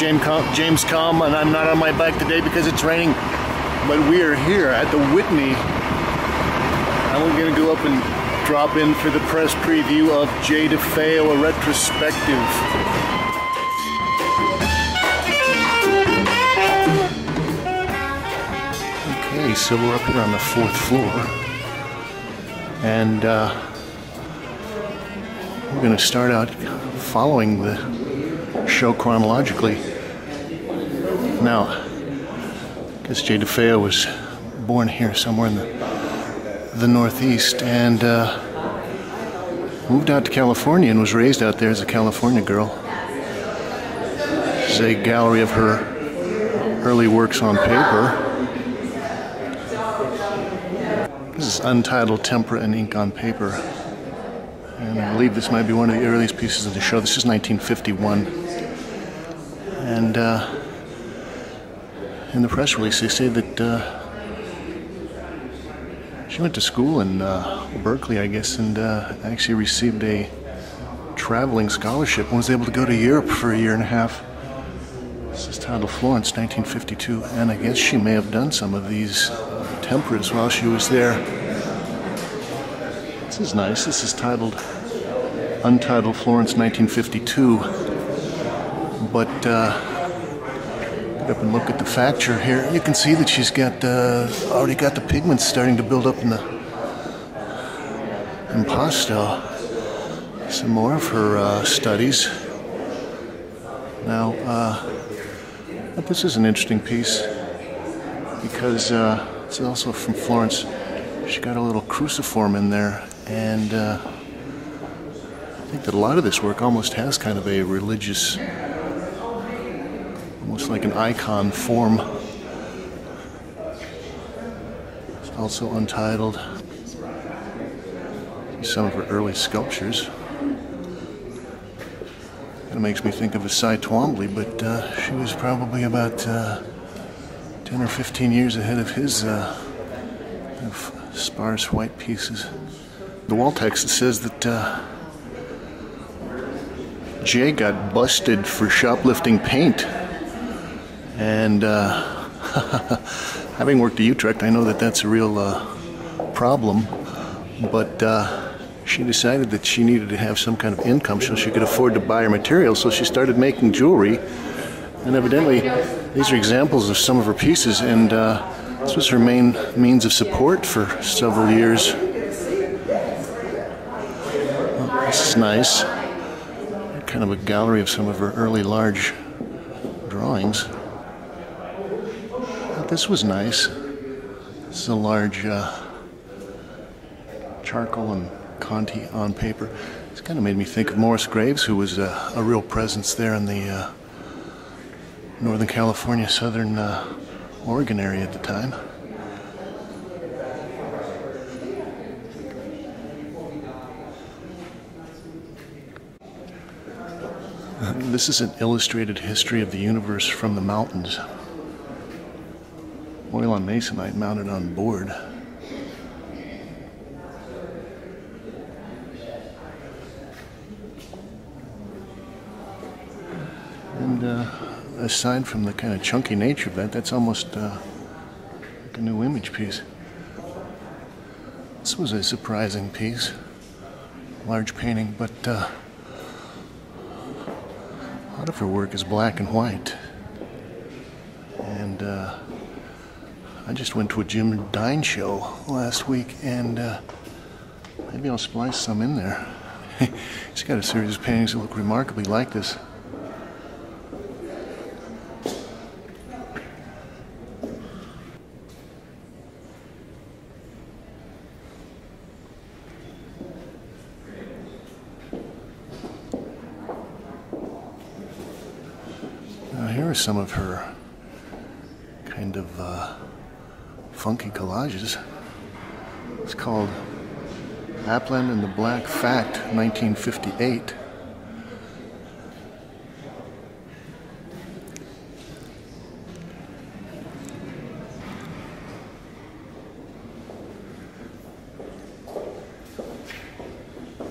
James Kalm, James Kalm, and I'm not on my bike today because it's raining. But we are here at the Whitney. We're gonna go up and drop in for the press preview of Jay DeFeo, a retrospective. Okay, so we're up here on the fourth floor. And uh, we're going to start out following the show chronologically. Now, I guess Jay DeFeo was born here somewhere in the, the Northeast and uh, moved out to California and was raised out there as a California girl. This is a gallery of her early works on paper. This is Untitled Tempera and Ink on Paper. And I believe this might be one of the earliest pieces of the show. This is 1951. And uh, in the press release, they say that uh, she went to school in uh, Berkeley, I guess, and uh, actually received a traveling scholarship and was able to go to Europe for a year and a half. This is titled Florence, 1952, and I guess she may have done some of these temperas while she was there. This is nice. This is titled Untitled Florence 1952. But uh, up and look at the facture here. You can see that she's got uh, already got the pigments starting to build up in the impasto. Some more of her uh, studies. Now, uh, this is an interesting piece because uh, it's also from Florence. She got a little cruciform in there, and uh, I think that a lot of this work almost has kind of a religious, almost like an icon form. It's also untitled. Some of her early sculptures. Of makes me think of a Cy Twombly, but uh, she was probably about uh, 10 or 15 years ahead of his uh, of sparse white pieces. The wall text says that uh, Jay got busted for shoplifting paint. And uh, having worked at Utrecht, I know that that's a real uh, problem. But uh, she decided that she needed to have some kind of income so she could afford to buy her materials, so she started making jewelry. And evidently, these are examples of some of her pieces, and uh, this was her main means of support for several years. Well, this is nice. Kind of a gallery of some of her early large drawings. This was nice. This is a large uh, charcoal and Conté on paper. It's kind of made me think of Morris Graves, who was uh, a real presence there in the uh, Northern California, Southern uh, Oregon area at the time. This is an illustrated history of the universe from the mountains. Oil on masonite mounted on board. And uh, aside from the kind of chunky nature of that, that's almost uh, like a new image piece. This was a surprising piece, large painting, but uh, a lot of her work is black and white. And uh, I just went to a Jim Dine show last week, and uh, maybe I'll splice some in there. He's got a series of paintings that look remarkably like this. Now here are some of her kind of uh, funky collages. It's called Lapland and the Black Fact, 1958.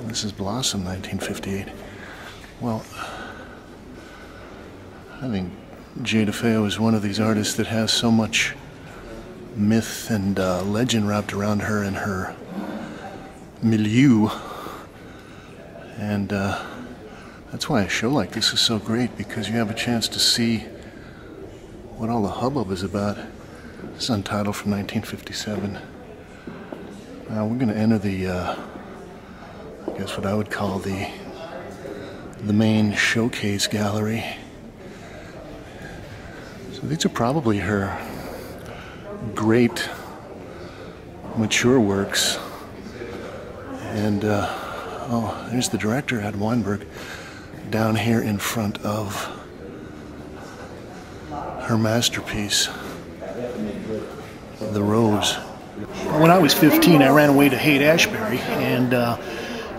This is Blossom, 1958. Well, I think Jay DeFeo is one of these artists that has so much myth and uh, legend wrapped around her and her milieu. And uh, that's why a show like this is so great because you have a chance to see what all the hubbub is about. This is Untitled from 1957. Now we're going to enter the, uh, I guess what I would call the the main showcase gallery. So these are probably her great mature works. And uh, oh, there's the director, Ed Weinberg, down here in front of her masterpiece, The Rose. When I was 15, I ran away to Haight Ashbury and uh,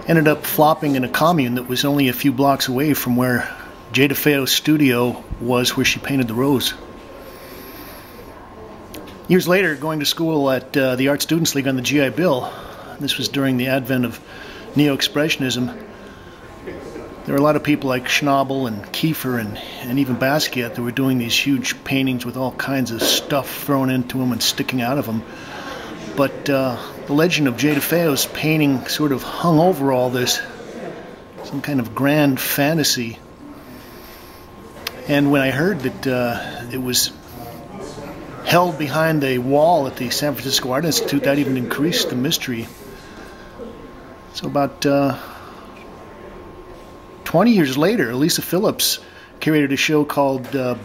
ended up flopping in a commune that was only a few blocks away from where Jada DeFeo's studio was, where she painted the rose. Years later, going to school at uh, the Art Students League on the GI Bill, this was during the advent of Neo Expressionism. There were a lot of people like Schnabel and Kiefer and, and even Basquiat that were doing these huge paintings with all kinds of stuff thrown into them and sticking out of them. But uh, the legend of Jay DeFeo's painting sort of hung over all this, some kind of grand fantasy. And when I heard that uh, it was held behind a wall at the San Francisco Art Institute, that even increased the mystery. So about uh, 20 years later, Elisa Phillips curated a show called uh,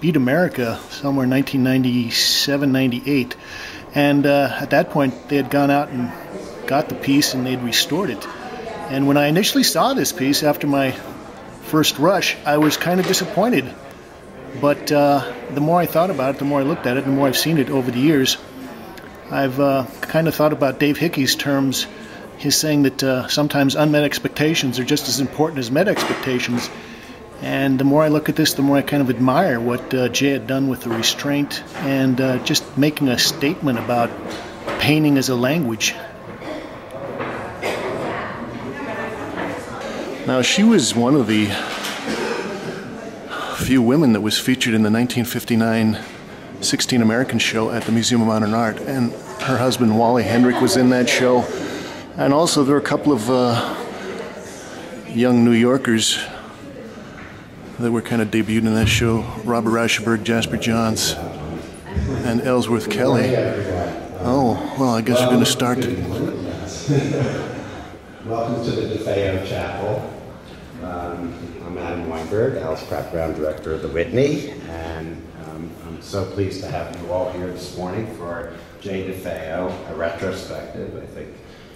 Beat America somewhere in 1997, 98. And uh, at that point, they had gone out and got the piece and they'd restored it. And when I initially saw this piece after my first rush, I was kind of disappointed but uh, the more I thought about it, the more I looked at it, the more I've seen it over the years, I've uh, kind of thought about Dave Hickey's terms, his saying that uh, sometimes unmet expectations are just as important as met expectations. And the more I look at this, the more I kind of admire what uh, Jay had done with the restraint and uh, just making a statement about painting as a language. Now, she was one of the few women that was featured in the 1959 16 American show at the Museum of Modern Art. And her husband, Wally Hedrick, was in that show. And also, there were a couple of uh, young New Yorkers that were kind of debuted in that show Robert Rauschenberg, Jasper Johns, and Ellsworth Kelly. Oh, well, I guess we're going to start. Welcome to the DeFeo Chapel. Alice Pratt Brown, Director of the Whitney, and um, I'm so pleased to have you all here this morning for Jay DeFeo, a retrospective. I think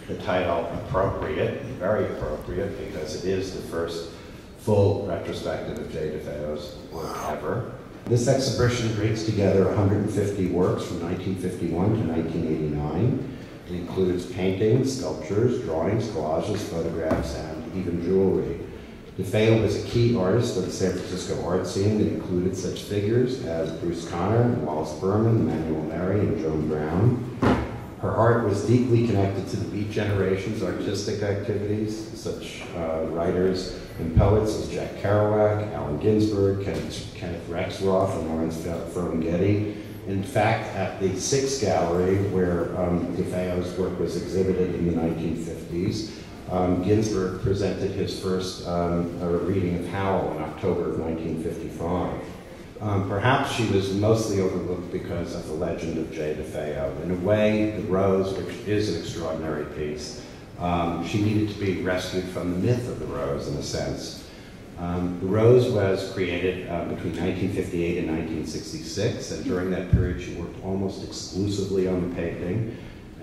the title appropriate, very appropriate, because it is the first full retrospective of Jay DeFeo's work ever. This exhibition brings together 150 works from 1951 to 1989. It includes paintings, sculptures, drawings, collages, photographs, and even jewelry. DeFeo was a key artist of the San Francisco art scene that included such figures as Bruce Conner, Wallace Berman, Manuel Neri, and Joan Brown. Her art was deeply connected to the Beat Generation's artistic activities, such uh, writers and poets as Jack Kerouac, Allen Ginsberg, Kenneth, Kenneth Rexroth, and Lawrence Ferlinghetti. In fact, at the Six Gallery, where um, DeFeo's work was exhibited in the 1950s, um, Ginsberg presented his first um, reading of Howl in October of 1955. Um, perhaps she was mostly overlooked because of the legend of Jay DeFeo. In a way, The Rose, which is an extraordinary piece, um, she needed to be rescued from the myth of the rose, in a sense. Um, the Rose was created uh, between 1958 and 1966, and during that period she worked almost exclusively on the painting.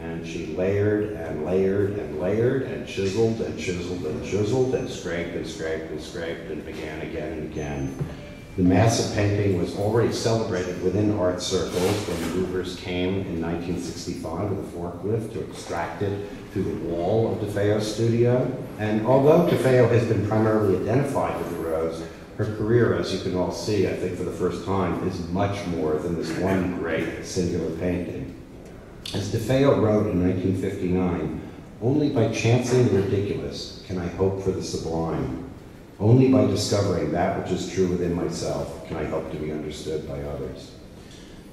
And she layered and layered and layered and chiseled and chiseled and chiseled and scraped and scraped and scraped and began again and again. The massive painting was already celebrated within art circles when the movers came in 1965 with a forklift to extract it through the wall of DeFeo's studio. And although DeFeo has been primarily identified with the Rose, her career, as you can all see, I think for the first time, is much more than this one great singular painting. As DeFeo wrote in 1959, only by chancing the ridiculous can I hope for the sublime. Only by discovering that which is true within myself can I hope to be understood by others.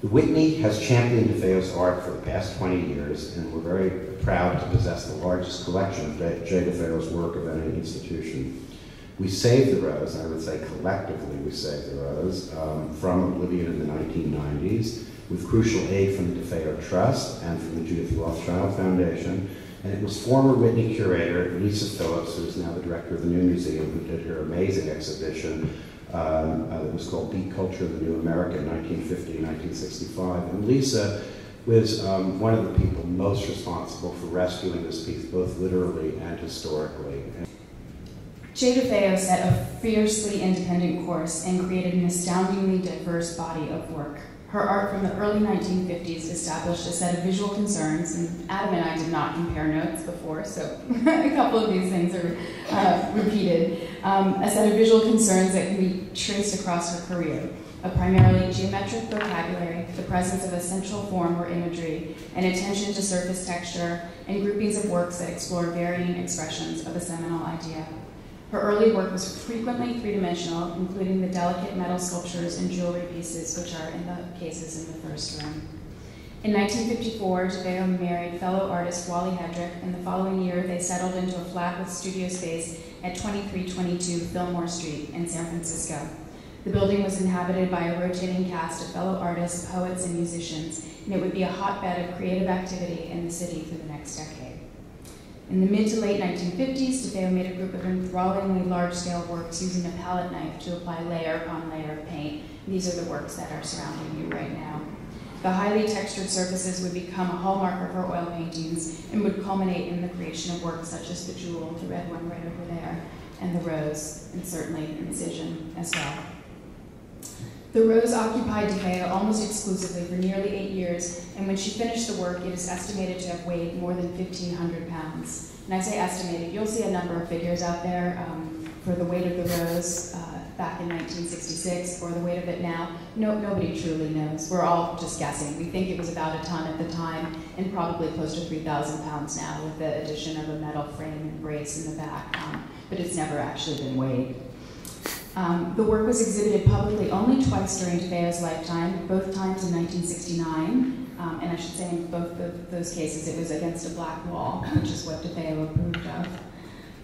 The Whitney has championed DeFeo's art for the past 20 years, and we're very proud to possess the largest collection of Jay DeFeo's work of any institution. We saved the rose, I would say collectively we saved the rose, um, from oblivion in the 1990s, with crucial aid from the DeFeo Trust and from the Judith Rothschild Foundation. And it was former Whitney curator Lisa Phillips, who is now the director of the New Museum, who did her amazing exhibition um, uh, that was called Beat Culture of the New America, 1950-1965. And Lisa was um, one of the people most responsible for rescuing this piece, both literally and historically. Jay DeFeo set a fiercely independent course and created an astoundingly diverse body of work. Her art from the early 1950s established a set of visual concerns, and Adam and I did not compare notes before, so a couple of these things are uh, repeated. Um, a set of visual concerns that can be traced across her career. A primarily geometric vocabulary, the presence of essential form or imagery, and attention to surface texture, and groupings of works that explore varying expressions of a seminal idea. Her early work was frequently three-dimensional, including the delicate metal sculptures and jewelry pieces, which are in the cases in the first room. In 1954, DeFeo married fellow artist Wally Hedrick, and the following year they settled into a flat with studio space at 2322 Fillmore Street in San Francisco. The building was inhabited by a rotating cast of fellow artists, poets, and musicians, and it would be a hotbed of creative activity in the city for the next decade. In the mid to late 1950s, DeFeo made a group of enthrallingly large-scale works using a palette knife to apply layer upon layer of paint. These are the works that are surrounding you right now. The highly textured surfaces would become a hallmark of her oil paintings and would culminate in the creation of works such as the jewel, the red one right over there, and the rose, and certainly incision as well. The rose occupied DeFeo almost exclusively for nearly eight years, and when she finished the work, it is estimated to have weighed more than 1,500 pounds. And I say estimated, you'll see a number of figures out there um, for the weight of the rose uh, back in 1966 or the weight of it now. No, nobody truly knows. We're all just guessing. We think it was about a ton at the time and probably close to 3,000 pounds now with the addition of a metal frame and brace in the back, um, but it's never actually been weighed. Um, the work was exhibited publicly only twice during DeFeo's lifetime, both times in 1969, um, and I should say in both of those cases it was against a black wall, which is what DeFeo approved of.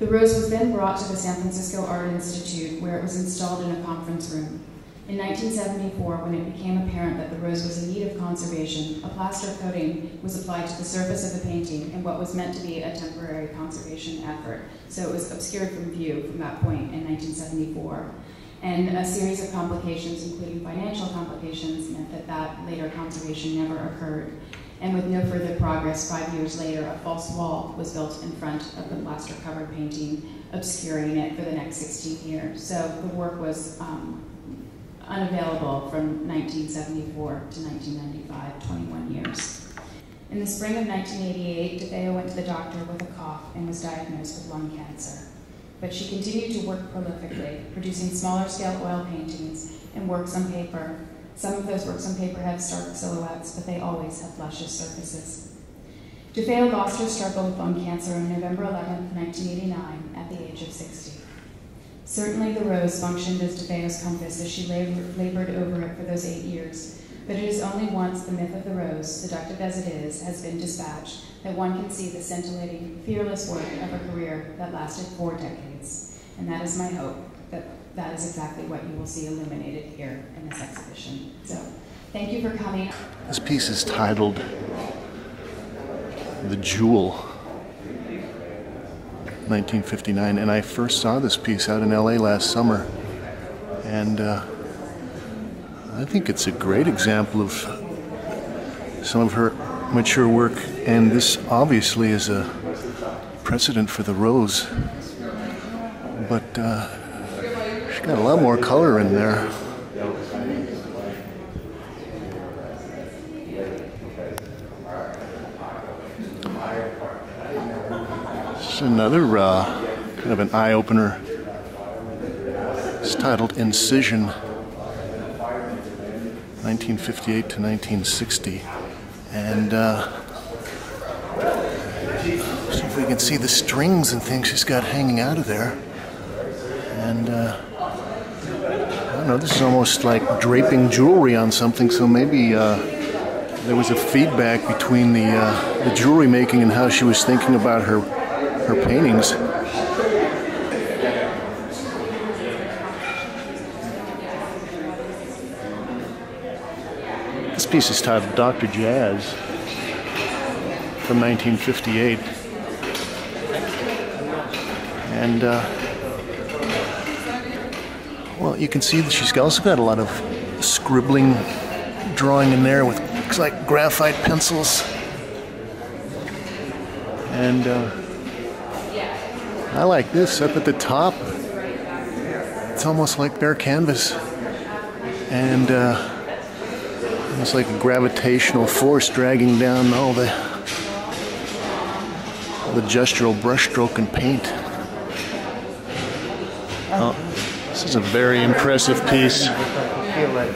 The rose was then brought to the San Francisco Art Institute, where it was installed in a conference room. In 1974, when it became apparent that the rose was in need of conservation, a plaster coating was applied to the surface of the painting in what was meant to be a temporary conservation effort. So it was obscured from view from that point in 1974. And a series of complications, including financial complications, meant that that later conservation never occurred. And with no further progress, five years later, a false wall was built in front of the plaster-covered painting, obscuring it for the next 16 years. So the work was um, unavailable from 1974 to 1995, 21 years. In the spring of 1988, DeFeo went to the doctor with a cough and was diagnosed with lung cancer. But she continued to work prolifically, producing smaller scale oil paintings and works on paper. Some of those works on paper have stark silhouettes, but they always have luscious surfaces. DeFeo lost her struggle with lung cancer on November 11, 1989, at the age of 60. Certainly the rose functioned as DeFeo's compass as she labored over it for those eight years, but it is only once the myth of the rose, seductive as it is, has been dispatched that one can see the scintillating, fearless work of a career that lasted four decades. And that is my hope, that that is exactly what you will see illuminated here in this exhibition. So, thank you for coming. This piece is titled The Jewel. 1959, and I first saw this piece out in LA last summer. And uh, I think it's a great example of some of her mature work, and this obviously is a precedent for the rose. But uh, she's got a lot more color in there. Another uh, kind of an eye opener. It's titled Incision 1958 to 1960. And uh, see if we can see the strings and things she's got hanging out of there. And uh, I don't know, this is almost like draping jewelry on something, so maybe uh, there was a feedback between the, uh, the jewelry making and how she was thinking about her, her paintings. This piece is titled Dr. Jazz from 1958. And, uh, well, you can see that she's also got a lot of scribbling, drawing in there with like graphite pencils. And uh, I like this up at the top. It's almost like bare canvas. And uh, it's like a gravitational force dragging down all the all the gestural brushstroke and paint. Oh, this is a very impressive piece. Uh,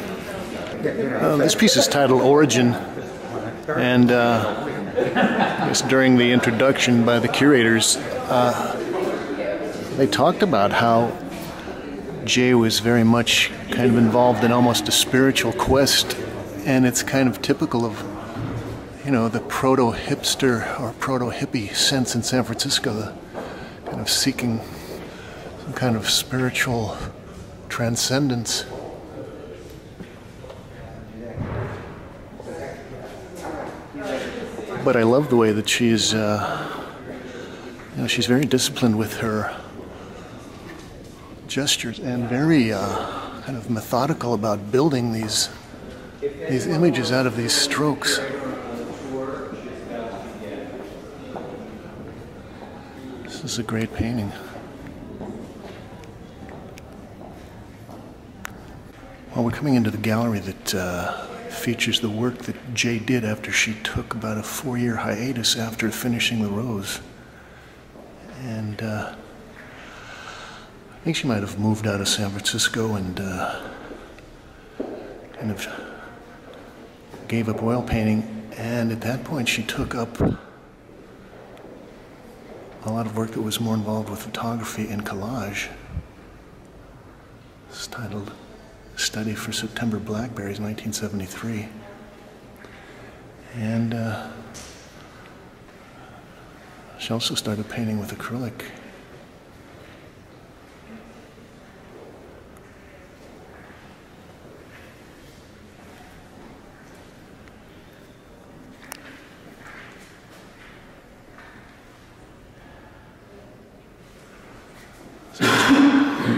this piece is titled Origin, and uh, during the introduction by the curators, uh, they talked about how Jay was very much kind of involved in almost a spiritual quest, and it's kind of typical of, you know, the proto hipster or proto hippie sense in San Francisco, the kind of seeking some kind of spiritual transcendence. But I love the way that she's, uh, you know, she's very disciplined with her gestures and very uh, kind of methodical about building these these images out of these strokes. This is a great painting. Well, we're coming into the gallery that uh, features the work that Jay did after she took about a four year hiatus after finishing The Rose. And uh, I think she might have moved out of San Francisco and uh, kind of gave up oil painting. And at that point, she took up a lot of work that was more involved with photography and collage. It's titled study for September Blackberries, 1973. And uh, she also started painting with acrylic.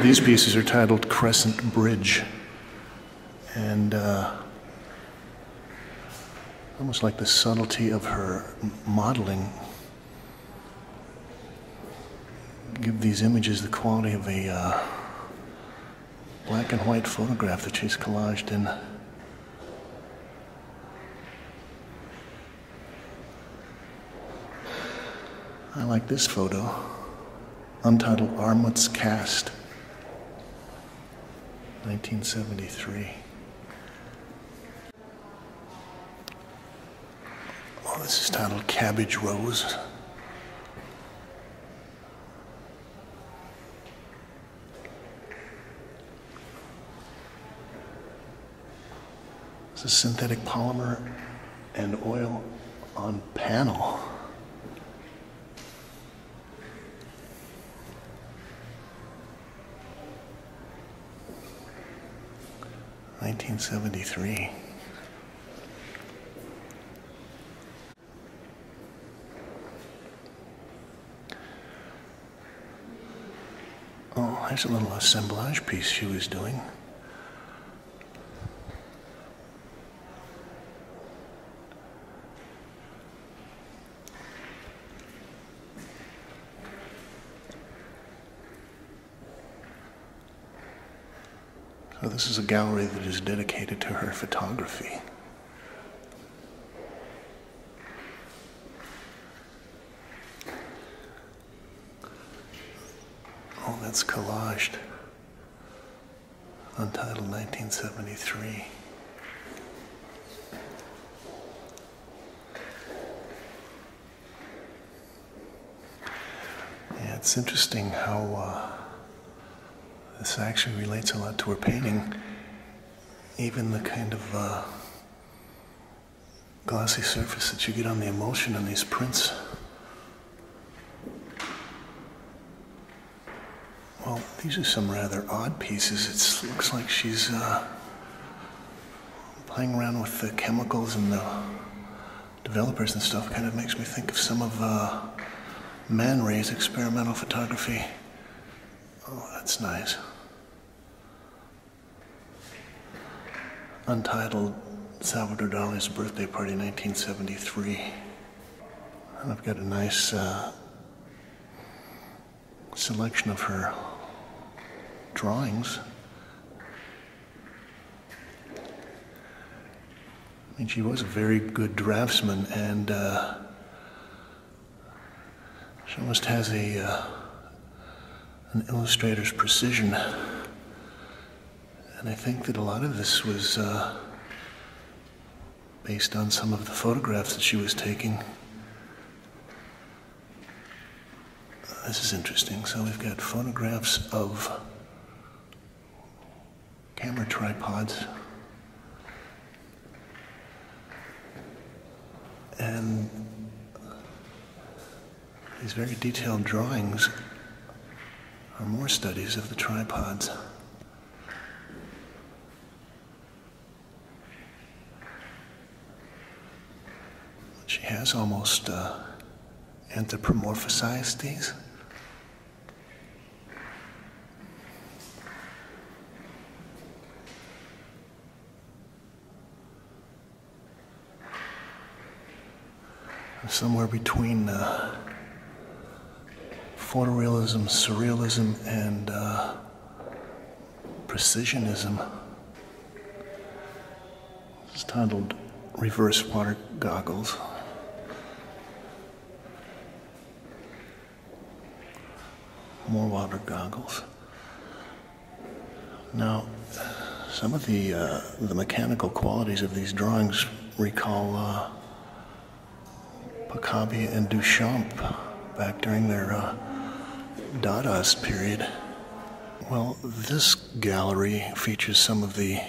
these pieces are titled Crescent Bridge. And uh, almost like the subtlety of her modeling. Give these images the quality of a uh, black and white photograph that she's collaged in. I like this photo, untitled Armut's Cast, 1973. This is titled Cabbage Rose. This is synthetic polymer and oil on panel. Nineteen seventy three. Oh, There's a little assemblage piece she was doing. This is a gallery that is dedicated to her photography. Oh, that's collaged. Untitled 1973. Yeah, it's interesting how uh, This actually relates a lot to her painting. Even the kind of uh, glossy surface that you get on the emulsion on these prints. Well, these are some rather odd pieces. It looks like she's uh, playing around with the chemicals and the developers and stuff. Kind of makes me think of some of uh, Man Ray's experimental photography. Oh, that's nice. Untitled Salvador Dali's birthday party, 1973. And I've got a nice uh, selection of her drawings. I mean, she was a very good draftsman, and uh, she almost has a uh, an illustrator's precision. And I think that a lot of this was uh, based on some of the photographs that she was taking. This is interesting. So we've got photographs of camera tripods. And these very detailed drawings are more studies of the tripods. Has almost uh, anthropomorphized these. Somewhere between uh, photorealism, surrealism, and uh, precisionism. It's titled Reverse Water Goggles. More water goggles. Now, some of the uh, the mechanical qualities of these drawings recall uh, and Duchamp back during their uh, Dadaist period. Well, this gallery features some of the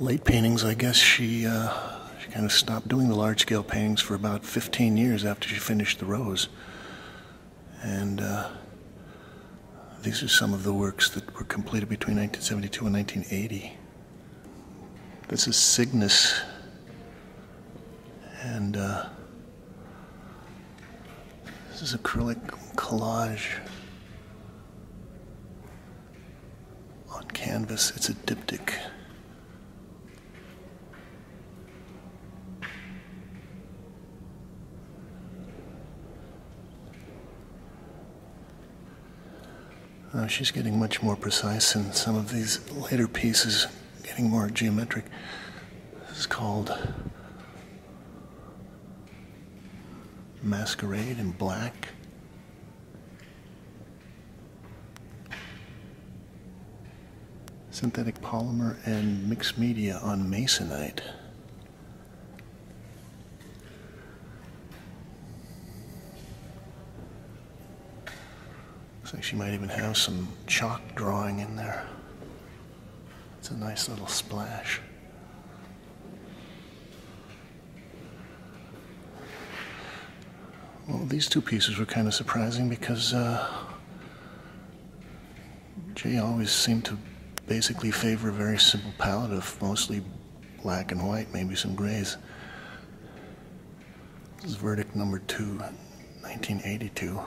late paintings. I guess she uh, she kind of stopped doing the large scale paintings for about 15 years after she finished the Rose, and uh, these are some of the works that were completed between 1972 and 1980. This is Cygnus, and uh, this is acrylic collage on canvas. It's a diptych. Uh, she's getting much more precise in some of these later pieces, getting more geometric. This is called Masquerade in Black. Synthetic polymer and mixed media on masonite. Like she might even have some chalk drawing in there. It's a nice little splash. Well, these two pieces were kind of surprising because uh, Jay always seemed to basically favor a very simple palette of mostly black and white, maybe some grays. This is verdict number two, 1982.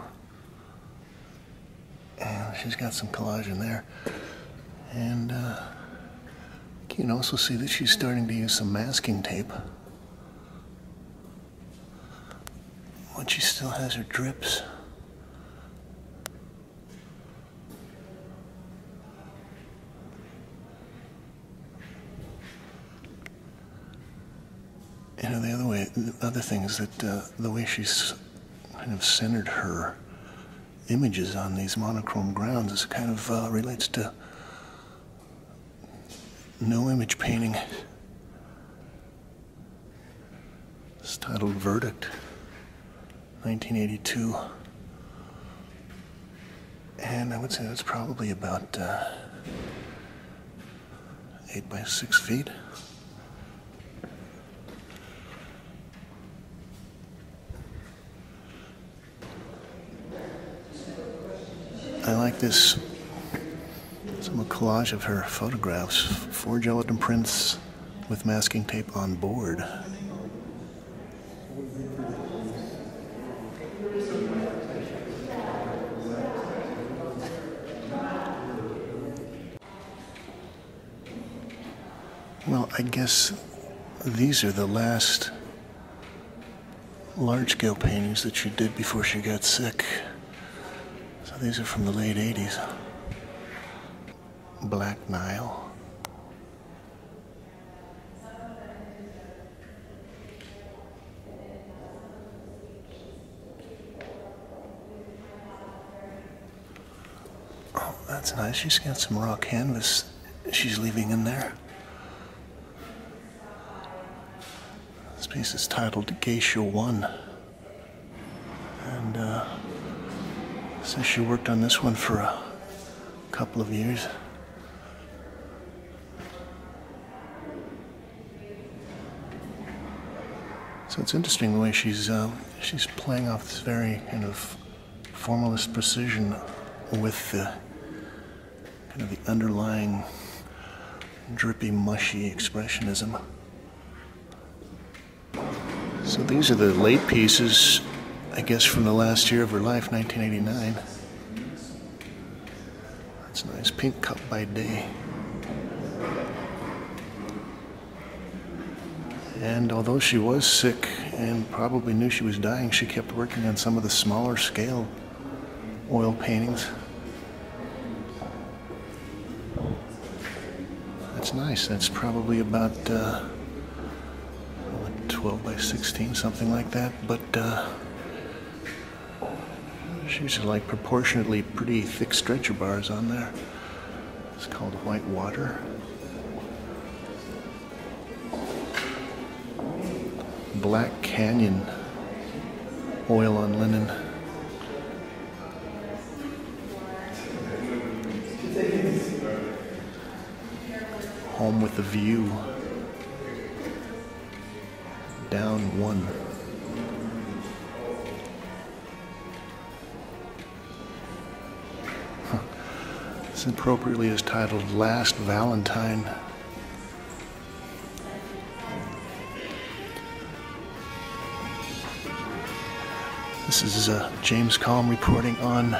She's got some collage in there. And uh, you can also see that she's starting to use some masking tape. But she still has her drips. You know, the other way, the other thing is that uh, the way she's kind of centered her images on these monochrome grounds is kind of uh, relates to no image painting. It's titled Verdict, 1982. And I would say that's probably about uh, eight by six feet. Like this. Some collage of her photographs. Four gelatin prints with masking tape on board. Well, I guess these are the last large scale paintings that she did before she got sick. These are from the late 80s. Black Nile. Oh, that's nice. She's got some raw canvas she's leaving in there. This piece is titled Geisha 1. Says she worked on this one for a couple of years. So it's interesting the way she's uh, she's playing off this very kind of formalist precision with the kind of the underlying drippy, mushy expressionism. So these are the late pieces, I guess, from the last year of her life, 1989. That's nice. Pink cup by day. And although she was sick and probably knew she was dying, she kept working on some of the smaller scale oil paintings. That's nice. That's probably about uh, 12 by 16, something like that. But uh, she's like proportionately pretty thick stretcher bars on there. It's called white water. Black Canyon oil on linen. Home with a view. Down one. Appropriately is titled Last Valentine. This is uh, James Kalm reporting on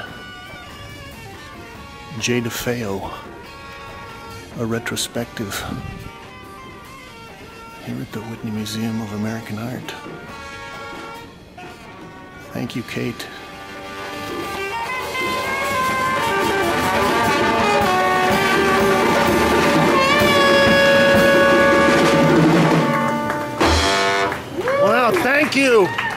Jay DeFeo, a retrospective here at the Whitney Museum of American Art. Thank you, Kate. You.